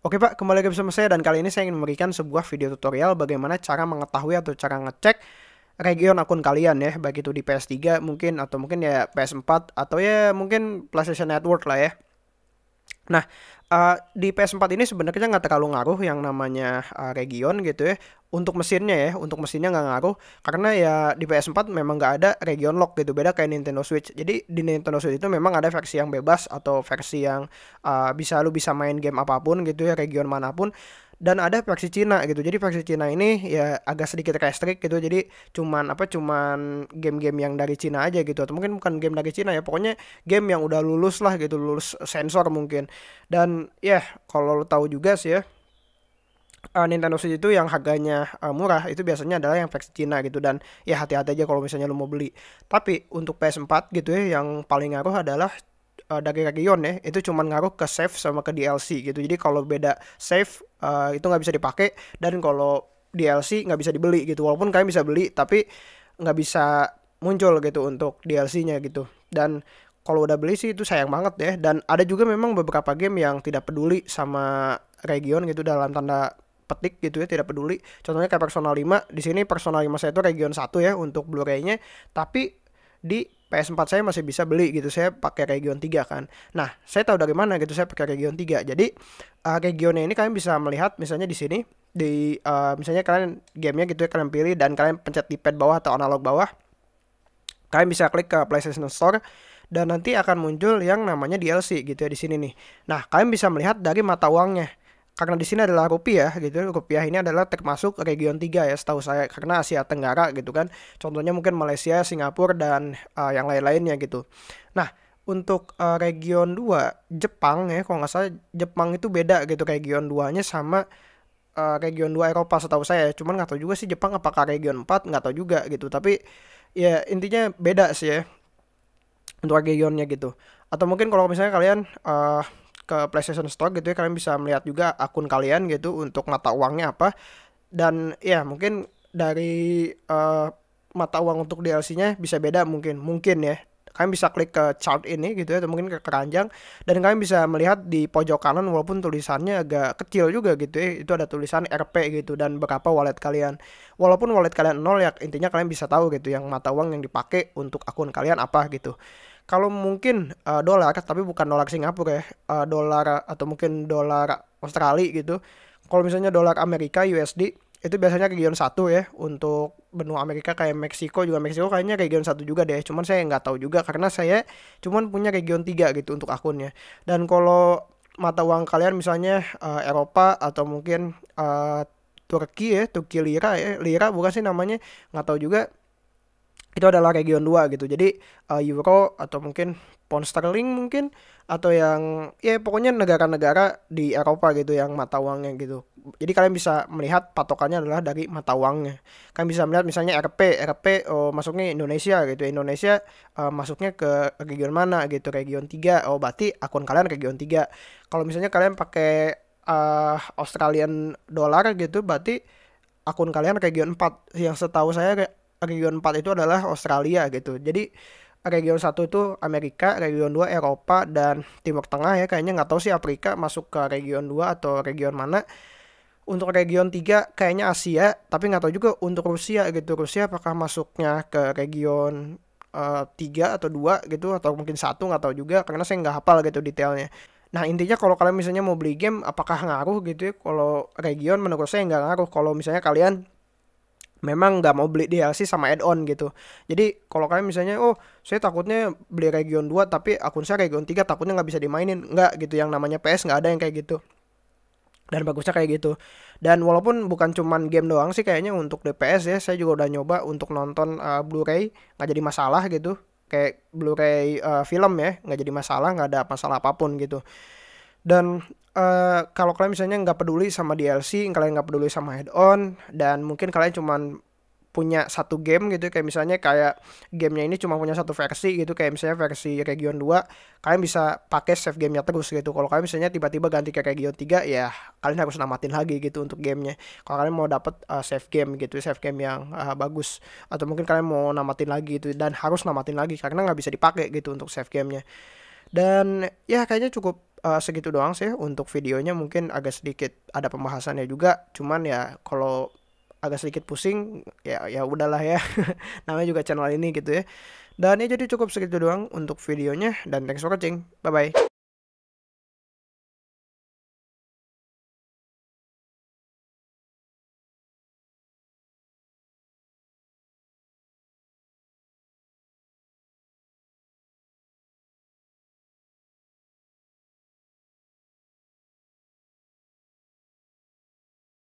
Oke Pak, kembali lagi bersama saya dan kali ini saya ingin memberikan sebuah video tutorial bagaimana cara mengetahui atau cara ngecek region akun kalian ya, baik itu di PS3 mungkin atau mungkin ya PS4 atau ya mungkin PlayStation Network lah ya. Nah, uh, di PS4 ini sebenarnya nggak terlalu ngaruh yang namanya uh, region gitu ya. Untuk mesinnya ya, untuk mesinnya nggak ngaruh karena ya di PS4 memang nggak ada region lock gitu, beda kayak Nintendo Switch. Jadi di Nintendo Switch itu memang ada versi yang bebas atau versi yang uh, bisa lu bisa main game apa pun gitu ya, region mana pun dan ada versi Cina gitu. Jadi versi Cina ini ya agak sedikit restrict gitu. Jadi cuman apa cuman game-game yang dari Cina aja gitu atau mungkin bukan game dari Cina ya. Pokoknya game yang udah lulus lah gitu, lulus sensor mungkin. Dan ya kalau lo tahu juga sih ya uh, Nintendo Switch itu yang harganya uh, murah itu biasanya adalah yang versi Cina gitu dan ya hati-hati aja kalau misalnya lo mau beli. Tapi untuk PS4 gitu ya yang paling ngaruh adalah uh, dari region ya itu cuma ngaruh ke save sama ke DLC gitu. Jadi kalau beda save uh, itu nggak bisa dipakai dan kalau DLC nggak bisa dibeli gitu. Walaupun kalian bisa beli tapi nggak bisa muncul gitu untuk DLC-nya gitu. Dan kalau udah beli sih itu sayang banget ya. Dan ada juga memang beberapa game yang tidak peduli sama region gitu dalam tanda petik gitu ya tidak peduli. Contohnya kayak Persona 5 di sini Persona 5 saya itu region 1 ya untuk Blu-ray-nya. Tapi di PS4 saya masih bisa beli gitu. Saya pakai region 3 kan. Nah saya tahu dari mana gitu saya pakai region 3 jadi uh, regionnya ini kalian bisa melihat misalnya di sini di uh, misalnya kalian gamenya gitu ya kalian pilih dan kalian pencet di pad bawah atau analog bawah kalian bisa klik ke PlayStation Store dan nanti akan muncul yang namanya DLC gitu ya di sini nih. Nah, kalian bisa melihat dari mata uangnya karena di sini adalah rupiah gitu. Rupiah ini adalah termasuk region 3 ya setahu saya. Karena Asia Tenggara gitu kan. Contohnya mungkin Malaysia Singapura dan uh, yang lain-lainnya gitu. Nah untuk uh, region 2 Jepang ya kalau nggak salah Jepang itu beda gitu region 2 nya sama uh, region 2 Eropa setahu saya. Cuman nggak tahu juga sih Jepang apakah region 4 nggak tahu juga gitu. Tapi ya intinya beda sih ya untuk regionnya gitu. Atau mungkin kalau misalnya kalian uh, ke PlayStation Store gitu ya kalian bisa melihat juga akun kalian gitu untuk mata uangnya apa. Dan ya mungkin dari uh, mata uang untuk DLC-nya bisa beda mungkin mungkin ya. Kalian bisa klik ke chart ini gitu ya atau mungkin ke keranjang. Dan kalian bisa melihat di pojok kanan walaupun tulisannya agak kecil juga gitu ya itu ada tulisan RP gitu dan berapa wallet kalian. Walaupun wallet kalian nol ya intinya kalian bisa tahu gitu yang mata uang yang dipakai untuk akun kalian apa gitu kalau mungkin uh, dolar tapi bukan dolar Singapura ya uh, dolar atau mungkin dolar Australia gitu. Kalau misalnya dolar Amerika USD itu biasanya region satu ya untuk benua Amerika kayak Meksiko juga. Meksiko kayaknya region satu juga deh cuman saya nggak tahu juga karena saya cuman punya region tiga gitu untuk akunnya. Dan kalau mata uang kalian misalnya uh, Eropa atau mungkin uh, Turki ya Turki lira ya lira bukan sih namanya nggak tahu juga itu adalah region 2 gitu. Jadi uh, euro atau mungkin pound sterling mungkin atau yang ya pokoknya negara-negara di Eropa gitu yang mata uangnya gitu. Jadi kalian bisa melihat patokannya adalah dari mata uangnya. Kalian bisa melihat misalnya RP, RP oh, masuknya Indonesia gitu. Indonesia uh, masuknya ke region mana gitu, region 3. Oh, berarti akun kalian region 3. Kalau misalnya kalian pakai uh, Australian dollar gitu, berarti akun kalian region 4. Yang setahu saya region 4 itu adalah Australia gitu. Jadi region 1 itu Amerika, region 2 Eropa dan Timur Tengah ya. Kayaknya nggak tahu sih Afrika masuk ke region 2 atau region mana. Untuk region 3 kayaknya Asia, tapi nggak tahu juga untuk Rusia gitu. Rusia apakah masuknya ke region eh, 3 atau 2 gitu atau mungkin satu nggak tahu juga karena saya nggak hafal gitu detailnya. Nah intinya kalau kalian misalnya mau beli game apakah ngaruh gitu ya kalau region menurut saya nggak ngaruh kalau misalnya kalian memang nggak mau beli DLC sama add-on gitu. Jadi kalau kalian misalnya oh saya takutnya beli region 2 tapi akun saya region 3 takutnya nggak bisa dimainin. Nggak gitu yang namanya PS nggak ada yang kayak gitu. Dan bagusnya kayak gitu. Dan walaupun bukan cuman game doang sih kayaknya untuk DPS ya saya juga udah nyoba untuk nonton uh, Blu-ray nggak jadi masalah gitu. Kayak Blu-ray uh, film ya nggak jadi masalah nggak ada masalah apa pun gitu. Dan uh, kalau kalian misalnya nggak peduli sama DLC, kalian nggak peduli sama head-on, dan mungkin kalian cuman punya satu game gitu kayak misalnya kayak gamenya ini cuma punya satu versi gitu kayak misalnya versi region 2 kalian bisa pakai save gamenya terus gitu. Kalau kalian misalnya tiba-tiba ganti ke region 3 ya kalian harus namatin lagi gitu untuk gamenya. Kalau kalian mau dapat uh, save game gitu save game yang uh, bagus atau mungkin kalian mau namatin lagi gitu dan harus namatin lagi karena nggak bisa dipakai gitu untuk save gamenya Dan ya kayaknya cukup uh, segitu doang sih untuk videonya mungkin agak sedikit ada pembahasannya juga. Cuman ya kalau agak sedikit pusing ya ya udahlah ya. Namanya juga channel ini gitu ya. Dan ya jadi cukup segitu doang untuk videonya dan thanks for watching. Bye bye.